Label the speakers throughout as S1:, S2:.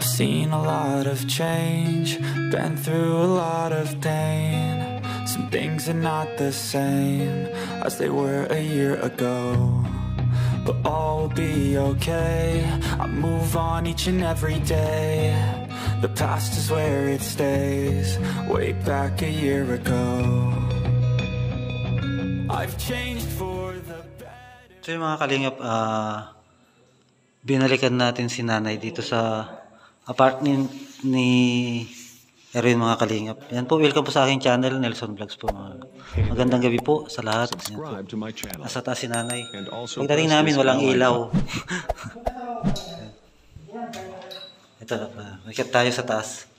S1: I've seen a lot of change, been through a lot of pain. Some things are not the same as they were a year ago. But all will be okay. I move on each and every day. The past is where it stays, way back a year ago. I've changed for the better.
S2: So yung mga kalingap, ah binalikan natin si nanay dito sa apartment ni Erwin mga kalingap. Yan po, welcome po sa aking channel, Nelson Vlogs po. Mga. Magandang gabi po sa lahat. Yan po. Nasa taas si nanay. Pagdating namin, walang ilaw. Ito na pa. Makikat tayo sa taas.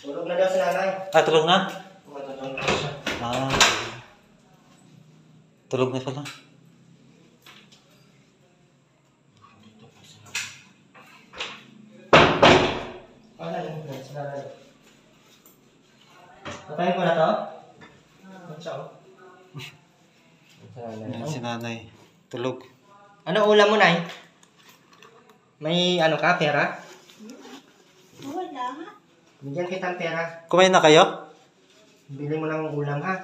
S3: Tulog na daw si nanay.
S2: Ah, tulog na?
S3: Matutulog na.
S2: Ah. Tulog na pala.
S3: Nanay? Patayin ko na to? Ano siya oh? Si nanay.
S2: Yan si nanay. Tulog.
S3: Ano ulam mo, Nay? May ano ka, pera?
S4: Wala.
S3: Bigyan kita ng pera.
S2: Kumain na kayo?
S3: Bili mo lang ng ulam, ha?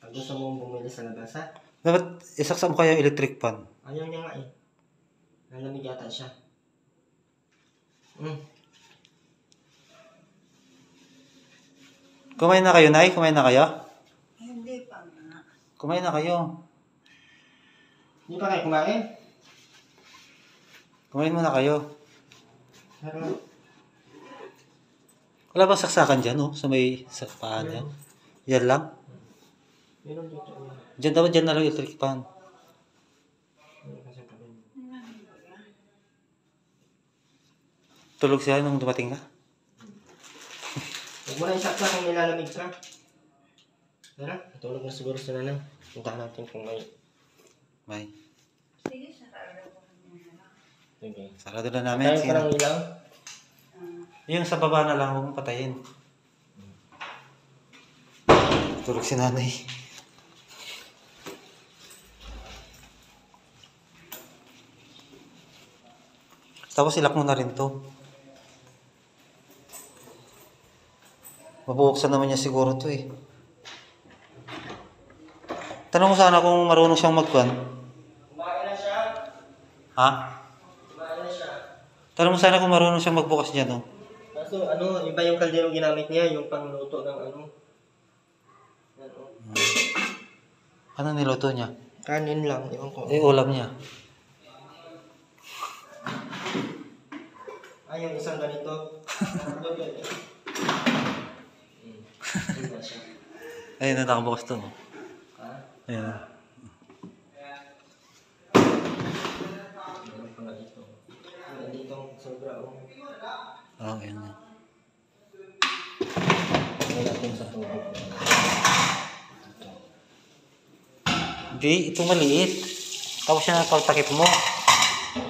S3: Pag gusto mong bumili sa labas, ha?
S2: Dapat isaksa mo kayo yung electric fan.
S3: Ayaw niya nga eh. Nalamig yata siya. Hmm.
S2: Kumain na kayo, Nay? Kumain na kayo?
S4: Hindi pa nga.
S2: Kumain na kayo.
S3: Hindi pa kayo kumain?
S2: Kumain muna kayo.
S3: Pero,
S2: Wala bang saksakan dyan, oh? Sa may sa paa niya? Yan lang?
S3: meron dito.
S2: Diyan dapat dyan na lang yung electric fan.
S3: Meron kasi pa rin.
S2: Tulog siya nung dumating ka?
S3: Huwag mo na isaksa kung nilalamig ka. Tara, natulog na siguro si nanay. Puntahan natin kung may...
S2: May.
S4: Sige, sarado ko muna.
S3: Sige.
S2: Sarado na namin.
S3: Tayo pa
S2: na.
S3: ng ilaw.
S2: Yung sa baba na lang, huwag mong patayin. Tulog si nanay. Tapos ilak mo na rin to. Mabubuksan naman niya siguro to eh. Tanong mo sana kung marunong siyang magkuhan.
S3: Kumain na siya.
S2: Ha?
S3: Kumain na siya.
S2: Tanong mo sana kung marunong siyang magbukas dyan, oh.
S3: Kaso ano, iba yung kaldero ginamit niya, yung pangluto ng ano. Ano.
S2: Ano niluto niya?
S3: Kanin lang, ewan ko.
S2: Eh, ulam niya.
S3: Ay, yung isang ganito. Luto niya. Hmm. Yun na siya.
S2: Ayun na, nakabukas to. oh. Ayun.
S3: Oh.
S2: Oo, oh, ayun na. Hindi, ito maliit. Tapos yan ang pangtakip mo.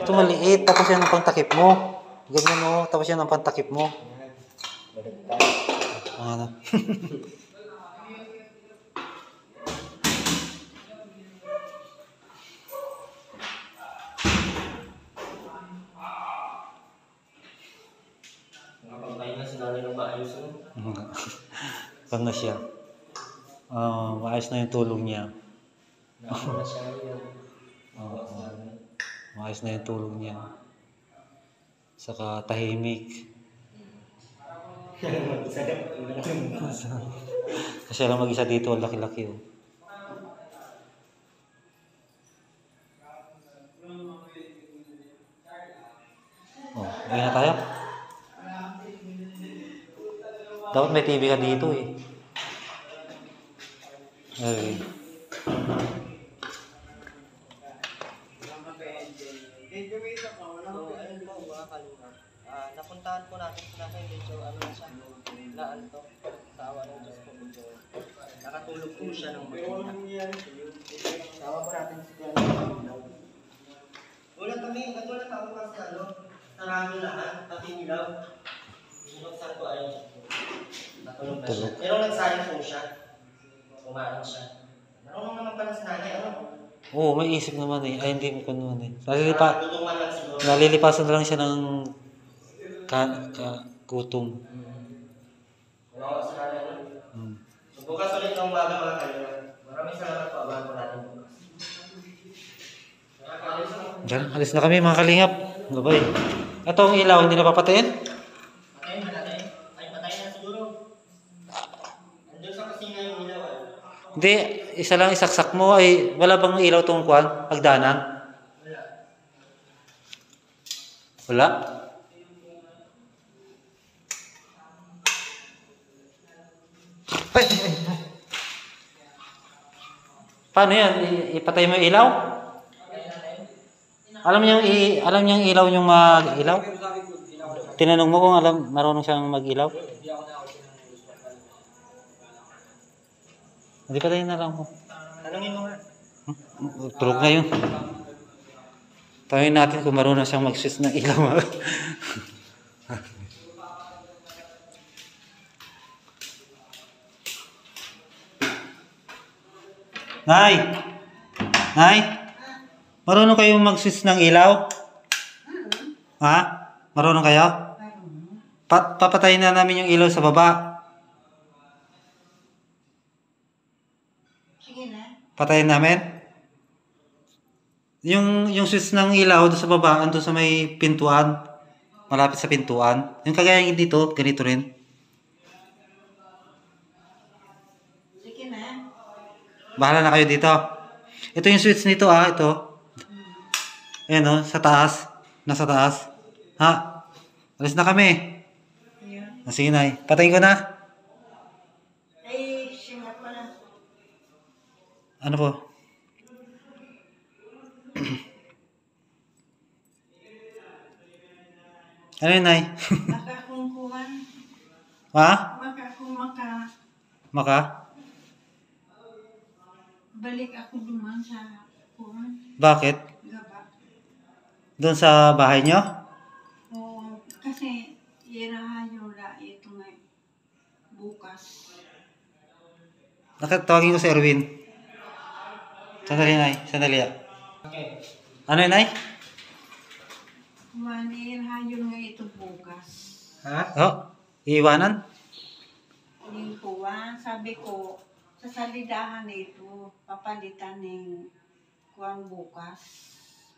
S2: Ito maliit, tapos yan ang pangtakip mo. Ganyan mo, tapos yan ang pangtakip mo.
S3: Baligtad.
S2: Ano?
S3: Na ng maayos ano?
S2: Ano siya? Ah, maayos na yung tulog niya.
S3: Na.
S2: Oo. maayos na yung tulog niya. Saka tahimik. Kasi lang mag-isa dito, laki-laki oh. Oh, ayun na tayo. Dapat may TV ka dito eh. Okay.
S3: So, ayun po mga kalunga. Ah, napuntahan po natin si nanay medyo ano na siya, naantok. Sa awa ng Diyos po medyo nakatulog po siya ng maganda. Sa awa po natin si Kuya Nino. Wala kami, ako kasi ano, sarami lahat, pati ilaw. Binuksan ko ayun. Natulog na siya. Pero nagsayang po siya. Kumain siya. Marunong naman pala si nanay, ano?
S2: Oo, may isip naman eh. Ay, hindi mo ko naman eh. Nalilipa,
S3: Tulungan lang siguro.
S2: nalilipasan na lang siya ng ka, ka, gutom.
S3: Wala ko sa kanila.
S2: Hmm.
S3: So bukas ulit ng umaga mga kalingap. Maraming salamat po. Abangan po natin bukas.
S2: Diyan, alis na kami mga kalingap. Bye-bye. Ito ang ilaw, hindi na papatayin?
S3: Patayin na natin. Ay, patayin na siguro. Andun sa kusina yung ilaw eh.
S2: Hindi, isa lang isaksak mo ay wala bang ilaw tong kwan? Pagdanan?
S3: Wala.
S2: Wala? Ay, ay, ay. Paano yan? I- ipatay mo yung ilaw? Alam niyo i alam niyo yung ilaw yung mag-ilaw? Tinanong mo kung alam marunong siyang mag-ilaw? Hindi patayin na lang mo.
S3: Tanungin mo nga.
S2: Tulog na yun. Tanungin natin kung marunong siyang mag-switch ng ilaw. Nay! Nay! Marunong kayong mag-switch ng ilaw? Ha? Marunong kayo? Pa papatayin na namin yung ilaw sa baba.
S4: Sige na.
S2: Patayin namin? Yung, yung switch ng ilaw doon sa baba, ando sa may pintuan. Malapit sa pintuan. Yung kagaya dito, ganito rin.
S4: Sige na.
S2: Bahala na kayo dito. Ito yung switch nito ah, ito. Ayan o, sa taas. Nasa taas. Ha? Alis na kami.
S4: Yun.
S2: Ah, Sige na, patayin ko na.
S4: Ay, singa pa na.
S2: Ano po? ano yun, Nay?
S4: Makakungkuhan.
S2: ha?
S4: Makakumaka.
S2: Maka?
S4: Balik ako duman sa kuhan.
S2: Bakit? Doon sa bahay nyo?
S4: Oo, kasi irahayo la ito nga bukas.
S2: Nakatawagin ko si Erwin. Sandali, Nay. Sandali, ah.
S3: Okay.
S2: Ano yun, Nay?
S4: Mani irahayo nga ito bukas.
S3: Ha?
S2: Oh, iiwanan?
S4: Yung kuwan, sabi ko, sa salidahan nito, papalitan ng kuwang bukas,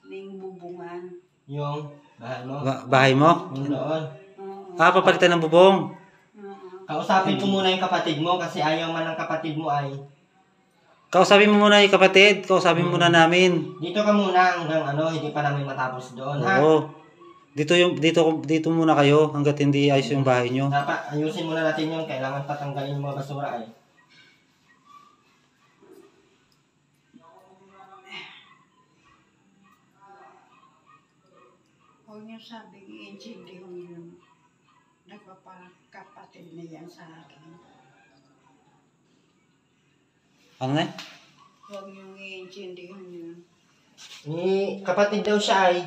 S4: ng bubungan.
S3: Yung bahay mo.
S2: Ba- bahay mo?
S3: Yung doon.
S4: Oo.
S2: Ah, papalitan ng bubong.
S4: Oo.
S3: Kausapin ko muna yung kapatid mo kasi ayaw man ng kapatid mo ay
S2: Kausapin mo muna yung kapatid. Kausapin muna namin.
S3: dito ka muna hanggang ano, hindi pa namin matapos doon ha.
S2: Oo. Dito yung dito dito muna kayo hangga't hindi ayos yung bahay nyo.
S3: Dapat ayusin muna natin yun. Kailangan patanggalin yung mga basura eh.
S4: Huwag niyo sabing i-intindi ko yun. Nagpapakapatid na yan sa akin.
S2: Ano na?
S4: Huwag niyo i-intindi ko yun.
S3: Ni kapatid daw siya ay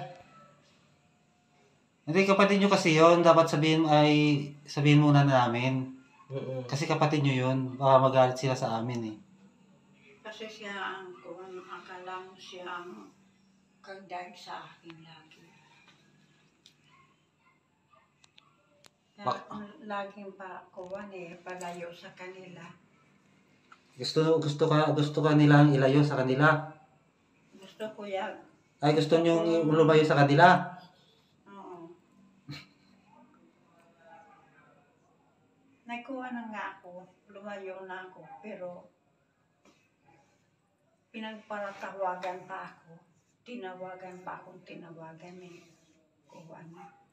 S2: Hindi kapatid nyo kasi yon dapat sabihin ay sabihin muna namin.
S3: Mm-mm.
S2: Kasi kapatid nyo yun, baka magalit sila sa amin eh.
S4: Kasi siya ang kuwan, akala mo siya ang kagdag sa akin lagi. Kaya
S2: Bak-
S4: laging pa kuwan eh, palayo sa kanila.
S2: Gusto gusto ka gusto ka nilang ilayo sa kanila.
S4: Gusto ko yan.
S2: Ay gusto nyo lumayo sa kanila.
S4: Oo. Nagkuha na nga ako, lumayo na ako, pero pinagparatawagan pa ako. Tinawagan pa akong tinawagan eh. Kuha na.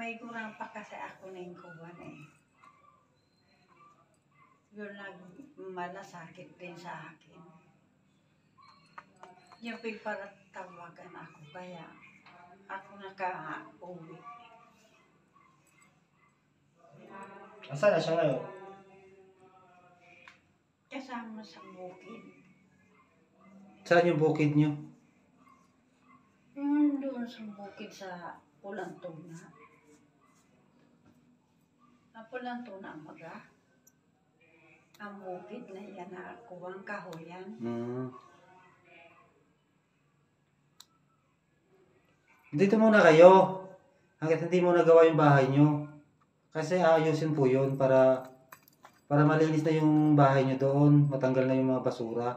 S4: May kurang pa kasi ako na yung kuha na eh. Yun lang malasakit din sa akin. Yung pinagparatawagan ako, kaya ako naka-uwi.
S3: Asa na siya ngayon?
S4: Kasama sa bukid.
S2: Saan yung bukid nyo?
S4: Yung doon sa bukid sa Pulantuna. Sa Pulantuna, maga. Ang bukid na yan na kuwang kahoyan.
S2: Hmm. Dito muna kayo. Hanggat hindi mo nagawa yung bahay nyo. Kasi ayusin po yun para para malinis na yung bahay nyo doon. Matanggal na yung mga basura.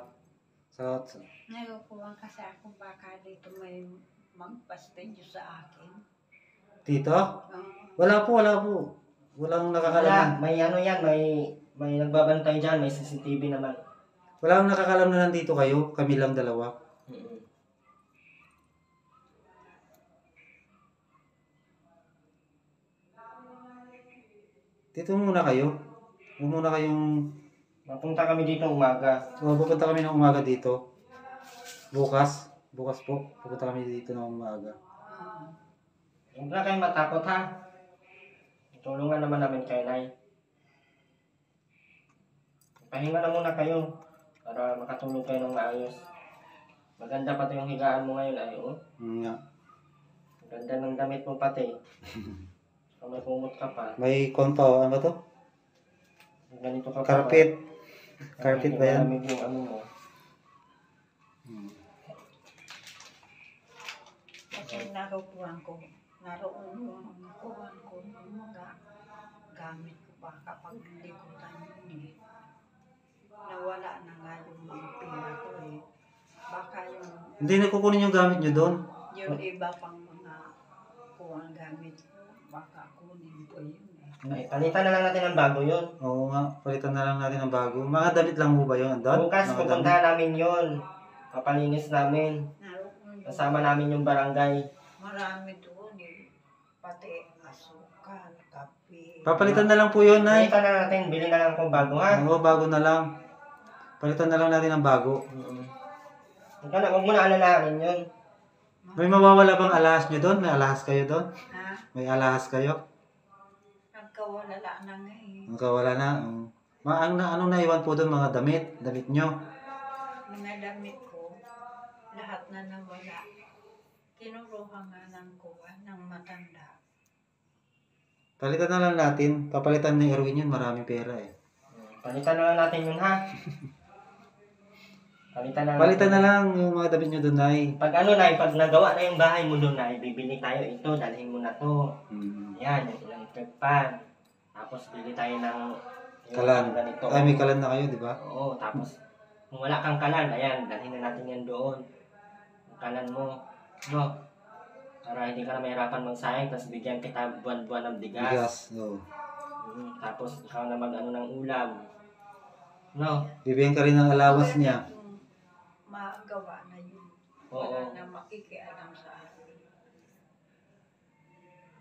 S2: Sa, sa-
S4: Nakukuha kasi ako baka dito may magpastedyo sa akin.
S2: dito?
S4: Oo.
S2: Wala po, wala po. Walang
S3: Wala,
S2: nakakalam.
S3: may ano yan, may may nagbabantay dyan, may CCTV naman.
S2: Walang nakakalam na nandito kayo. Kami lang dalawa.
S3: Mm.
S2: Dito muna kayo. Huwag muna kayong...
S3: Mapunta kami dito umaga.
S2: Oh, pupunta kami ng umaga dito. Bukas. Bukas po. Pupunta kami dito ng umaga.
S3: Huwag na kayong matakot ha. Tulungan naman namin kayo, Nay. Pahinga na muna kayo para makatulog kayo ng maayos. Maganda pati yung higaan mo ngayon, ay oh.
S2: Mm, nga.
S3: Ganda ng damit mo pati. Kung may kumot ka pa,
S2: May konto. Ano ba to?
S3: ganito ka pa.
S2: Carpet. Carpet ba yan?
S3: Malamig yung ano mo.
S4: Kasi nakukuha ko, naroon yung nakuha ko ng mga gamit ko pa kapag hindi ko tayo eh. Nawala na nga yung mga pera ko eh. Baka yung,
S2: Hindi na kukunin yung gamit nyo doon.
S4: yung iba pang mga kuha gamit baka kunin ko yun eh.
S3: Ay, palitan na lang natin ng bago yun.
S2: Oo nga. Palitan na lang natin ng bago. Mga damit lang mo ba yun? Andon?
S3: Bukas
S2: Mga damit?
S3: pupuntahan namin yun. Papalinis namin. Kasama namin yung barangay.
S4: marami eh. Pati asukal, kape.
S2: Papalitan na lang po yun, Nay.
S3: Palitan na natin. Bili na lang kung bago ha.
S2: Oo, bago na lang. Palitan na lang natin ng bago.
S3: Mm. Huwag ka na, huwag mo na alalahanin yun.
S2: May mawawala bang alahas nyo doon? May alahas kayo doon?
S4: Ha?
S2: May alahas kayo?
S4: Nagkawala na nga eh.
S2: Ang kawala na. Ma ang na, anong naiwan po doon mga damit? Damit nyo?
S4: Mga damit ko, lahat na nawala. Kinuruha nga ng kuha ng matanda.
S2: Palitan na lang natin. Papalitan ni Erwin yun. Maraming pera eh.
S3: Palitan na lang natin yun ha. Palitan na lang.
S2: Palitan na lang yung mga damit nyo doon, Nay.
S3: Pag ano na, pag nagawa na yung bahay mo doon na, bibili tayo ito, dalhin mo na to.
S2: Hmm.
S3: Yan, yung electric fan. Tapos bili tayo ng yung
S2: Kalan.
S3: ganito.
S2: Ay, may kalan na kayo, di ba?
S3: Oo, tapos kung wala kang kalan, ayan, dalhin na natin yan doon. Yung kalan mo, no? Para hindi ka na mahirapan magsayang, tapos bigyan kita buwan-buwan ng bigas.
S2: Bigas. Oo.
S3: Mm, tapos ikaw na mag-ano ng ulam. No?
S2: Bibigyan ka rin ng allowance niya.
S4: Magawa na yun.
S3: Oo.
S4: Wala na makikialam sa akin.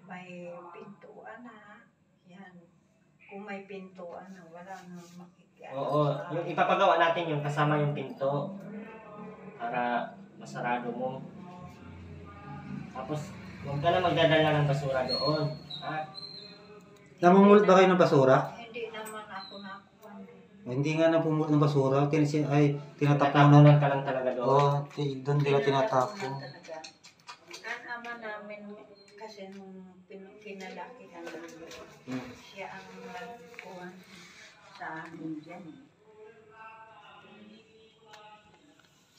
S4: May pintuan na. Yan. Kung may pintuan na, wala na makikialam
S3: Oo,
S4: sa
S3: yung ipapagawa natin yung kasama yung pinto para masarado mo. Tapos, huwag ka na magdadala ng basura doon. Ha?
S2: Namumulot ba kayo ng basura?
S4: Hindi naman ako nakuha.
S2: Ay, hindi nga napumulot ng basura. Tinisi, ay, tinatapunan.
S3: Tinatapunan ka lang talaga doon.
S2: Oo, ti- doon nila tinatapon.
S4: Ang ama namin kasi nung pin- pinalaki ka namin,
S3: Mm.
S4: siya ang nagkuha sa amin dyan.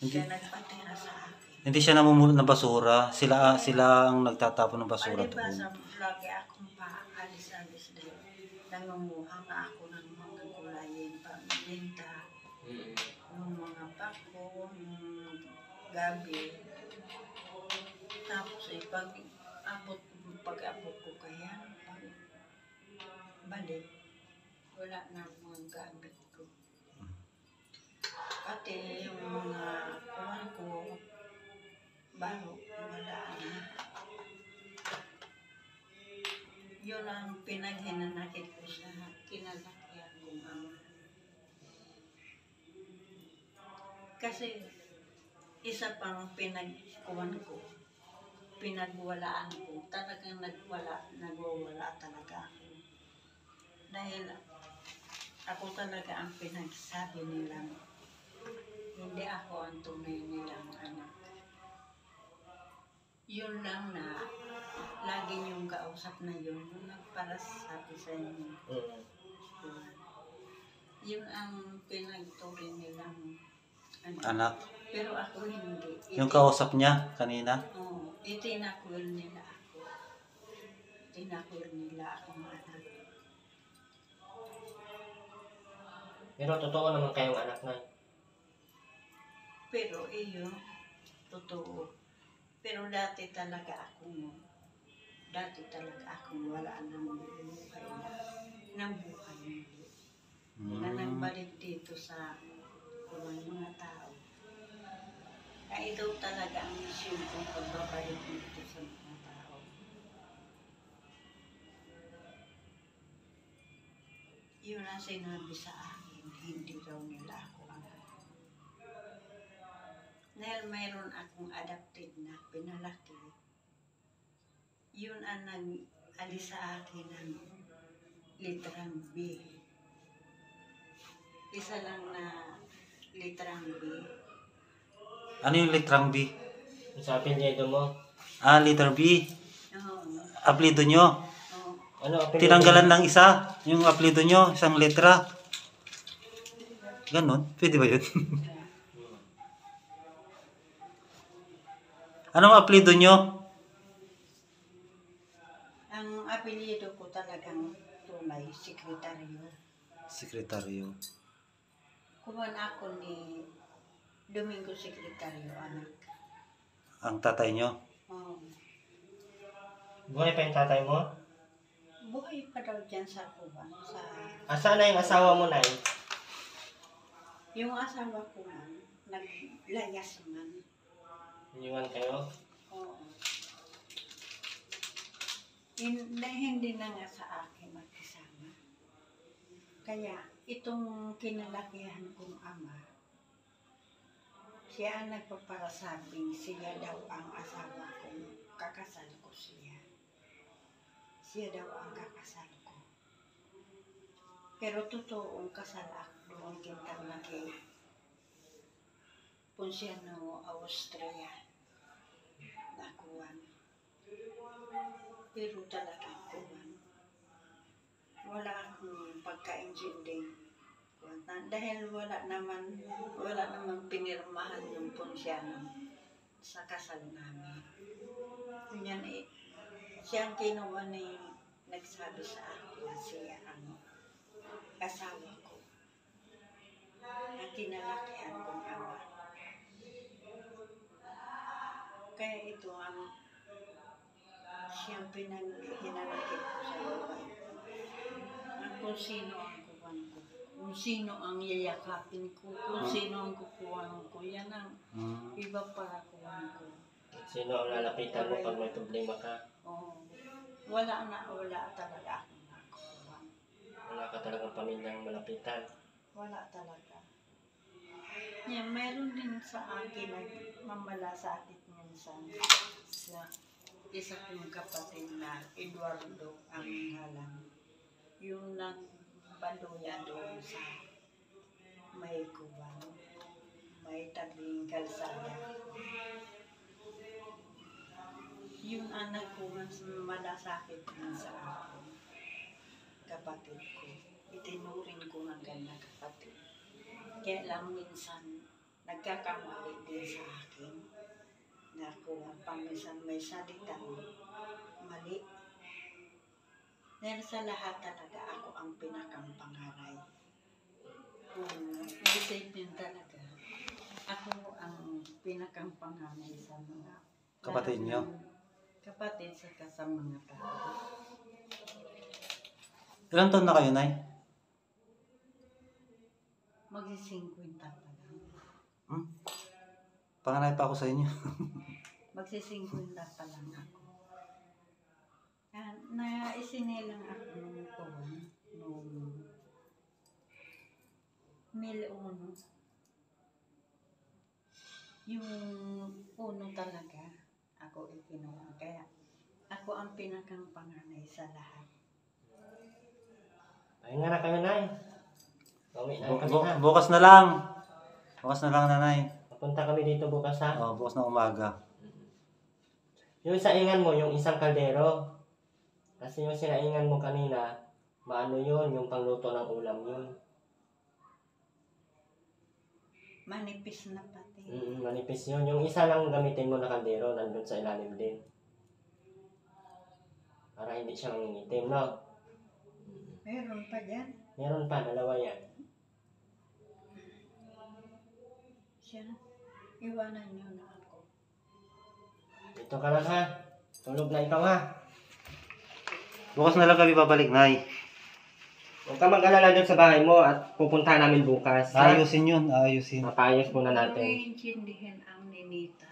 S4: Siya nagpatira sa akin.
S2: Hindi siya namumulot ng basura. Sila sila ang nagtatapon ng basura
S4: Palibasa,
S2: doon.
S4: lagi akong paalis-alis din. Nangunguha nga ako ng mga gulayin, paminta,
S3: Mm.
S4: ng mga bako, ng gabi. Tapos eh, pag abot, pag abot ko kaya, pag balik, wala na mga gamit ko. Pati yung mga kuwan ko, wala na. Yun ang pinaghinanakit ko sa kinalakyan kong ama. Kasi isa pang pinagkuhan ko, pinagwalaan ko, talagang nagwala, nagwawala talaga ako. Dahil ako talaga ang pinagsabi nilang hindi ako ang tunay nilang anak. Yun lang na lagi niyong kausap na yun, yung nagparasabi sa inyo.
S3: Mm.
S4: Yun ang pinagturing nilang Ano?
S2: Anak.
S4: Pero ako hindi.
S2: Yung
S4: Iti-
S2: kausap niya kanina.
S4: Oo, itinakwil nila ako. Itinakwil nila ako anak.
S3: Pero totoo naman kayong anak na.
S4: Pero iyo, totoo. Pero dati talaga ako, dati talaga ako wala nang buhay na, nang buhay muli. Na
S2: Mm.
S4: nagbalik dito sa kulay mga tao. Kaya ito talaga ang mission kong pagbabalik dito sa mga tao. Yun ang sinabi sa akin, hindi raw nila ako. Dahil mayroon akong adopted na pinalaki, yun ang nag-alis sa akin ng litrang B. Isa lang na litrang B.
S2: Ano yung litrang B?
S3: Sa apelyido mo.
S2: Ah, letter B.
S4: Oo.
S2: Aplido nyo.
S4: Oo.
S3: Ano apelyido
S2: Tinanggalan ng isa. Yung aplido nyo, isang letra. Ganon. Pwede ba yun? Anong aplido nyo?
S4: Ang apelyido ko talagang tunay, sekretaryo.
S2: Sekretaryo.
S4: Kuman ako ni Domingo Sekretaryo, anak.
S2: Ang tatay nyo.
S4: Oo.
S3: Buhay pa yung tatay mo?
S4: Buhay pa daw dyan sa Kuban. Sa...
S3: Asa na yung asawa mo, Nay?
S4: Yung asawa ko naglayas man.
S3: Iniwan kayo?
S4: Oo. Hin- na hindi na nga sa akin magkasama. Kaya itong kinalakihan kong ama, siya ang nagpaparasabing siya daw ang asawa kong kakasal ko siya. Siya daw ang kakasal ko. Pero totoong kasal ako doon kintang laki. Ponsiano, Austria. Pero talagang kuhan. Wala akong pagka-engineering. Kuwan. Dahil wala naman, wala naman pinirmahan yung ponsyano sa kasal namin. Yan eh, siya ang kinuha ni nagsabi sa akin na siya ang asawa ko. Na kinalakihan kong ama. Kaya ito ang siyang pinaghinalakit ko sa buhay. Ang kung sino ang kuwan ko. Kung sino ang yayakapin ko. Kung sino ang kukuhan ko. Yan ang
S2: Mm.
S4: iba para kuwan ko.
S3: Sino ang lalapitan mo pag may problema ka?
S4: Oo. Wala na, wala talaga akong nakukuhan.
S3: Wala ka talagang pamilyang malapitan.
S4: Wala talaga. Yan, mayroon din sa akin nagmamalasakit minsan sa isa kong kapatid na Eduardo ang halang. Yung nagbaluya doon sa may kuban, may tabing kalsada. Yung anak ko mas malasakit din sa akin, kapatid ko. Itinuring ko ng ganda kapatid. Kaya lang minsan, nagkakamali din sa akin na kung paminsan may salitang mali. Dahil sa lahat talaga ako ang pinakang pangaray. Kung isipin talaga, ako ang pinakang panganay sa mga
S2: Kapatid niyo?
S4: Kapatid sa sa mga tao.
S2: Ilang taon na kayo, Nay?
S4: Magsisingkwenta pa lang.
S2: Hmm? Panganay pa ako sa inyo.
S4: Magsisingkwenta pa lang ako. Ah, naisinilang ako nung kuwan, nung mil uno. Yung uno talaga, ako ikinuha. Kaya ako ang pinakang panganay sa lahat.
S3: Ayun nga na kayo, Nay. Uwi na
S2: Bu-
S3: kami
S2: bu-
S3: ha.
S2: bukas na lang. Bukas na lang, nanay.
S3: Papunta kami dito bukas ha.
S2: Oh, bukas na umaga.
S3: Yung sa ingan mo, yung isang kaldero. Kasi yung sinaingan mo kanina, maano yun, yung pangluto ng ulam yun.
S4: Manipis na pati.
S3: Mm, manipis yun. Yung isa lang gamitin mo na kaldero, nandun sa ilalim din. Para hindi siya mangingitim, no?
S4: Meron pa dyan.
S3: Meron pa, dalawa yan.
S4: Siya. Iwanan niyo na ako.
S3: Dito ka lang ha. Tulog na ikaw ha.
S2: Bukas na lang kami babalik, Nay.
S3: Huwag ka mag-alala doon sa bahay mo at pupunta namin bukas. ha?
S2: Ayusin yun, ayusin.
S3: Mapayos muna
S4: Huwag
S3: natin.
S4: iintindihin ang ninita.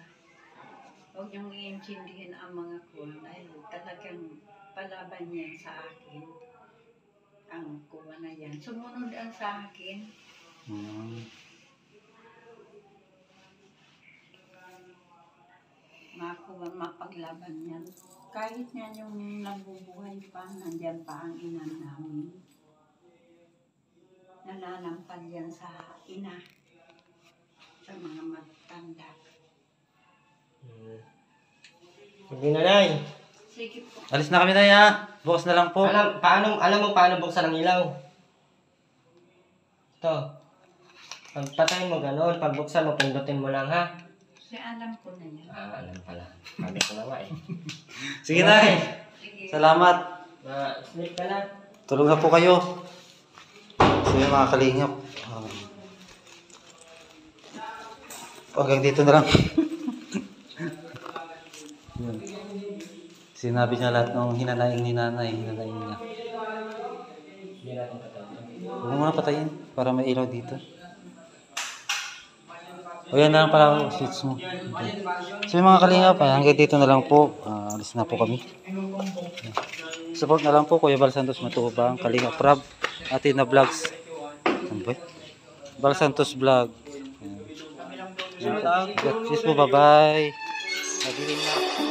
S4: Huwag niyong iintindihin ang mga kul dahil talagang palaban niya sa akin. Ang kuha na yan. Sumunod ang sa akin.
S2: Hmm.
S4: Makuha, mapaglaban yan. Kahit nga yung nabubuhay pa, nandyan pa ang ina namin. Nananampal yan sa ina. Sa mga matanda.
S3: Hmm. Sige na, Nay.
S4: Sige po.
S2: Alis na kami, Nay, ha? Bukas na lang po.
S3: Alam, paano, alam mo paano buksan ang ilaw? Ito. Pagpatay mo ganun, pagbuksan mo, pindutin mo lang ha.
S4: Kasi alam ko na yan.
S3: Ah, alam pala. Sabi ko na nga eh.
S2: Sige, Nay.
S4: Sige.
S2: Salamat.
S3: Ma-sleep ka na.
S2: Tulog na po kayo. Yung mga kalingap. Um, hanggang dito na lang. Sinabi niya lahat ng hinanaing ni nanay. Hinanaing niya. Huwag mo muna patayin para may ilaw dito. O yan na lang pala switch mo. Okay. So yung mga kalingap, hanggang dito na lang po. Ah, alis na po kami. Support na lang po Kuya Bal Santos Matubang, Kalingap Rab, Atina Vlogs. Ano ba? Bal Santos Vlog. Ayan. Bless po, bye-bye. Madilim na.